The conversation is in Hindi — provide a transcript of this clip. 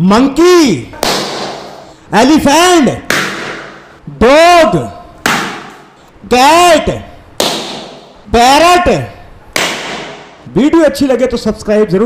monkey elephant dog cat parrot video अच्छी लगे तो सब्सक्राइब ज़रूर